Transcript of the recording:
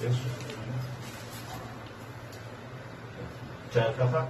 结束，展开哈。